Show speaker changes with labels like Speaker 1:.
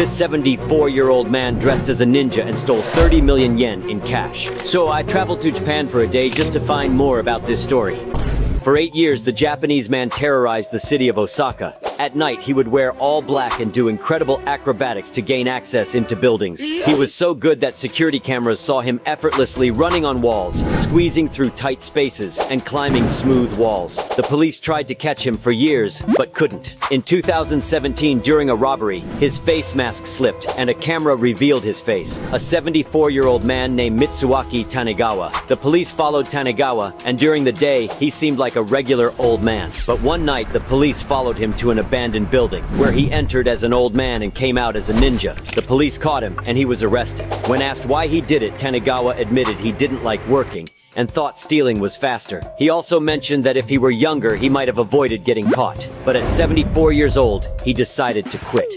Speaker 1: This 74-year-old man dressed as a ninja and stole 30 million yen in cash. So I traveled to Japan for a day just to find more about this story. For eight years, the Japanese man terrorized the city of Osaka. At night, he would wear all black and do incredible acrobatics to gain access into buildings. He was so good that security cameras saw him effortlessly running on walls, squeezing through tight spaces, and climbing smooth walls. The police tried to catch him for years, but couldn't. In 2017, during a robbery, his face mask slipped, and a camera revealed his face. A 74-year-old man named Mitsuaki Tanigawa. The police followed Tanigawa, and during the day, he seemed like a regular old man. But one night, the police followed him to an abandoned building, where he entered as an old man and came out as a ninja. The police caught him, and he was arrested. When asked why he did it, Tanigawa admitted he didn't like working, and thought stealing was faster. He also mentioned that if he were younger, he might have avoided getting caught. But at 74 years old, he decided to quit.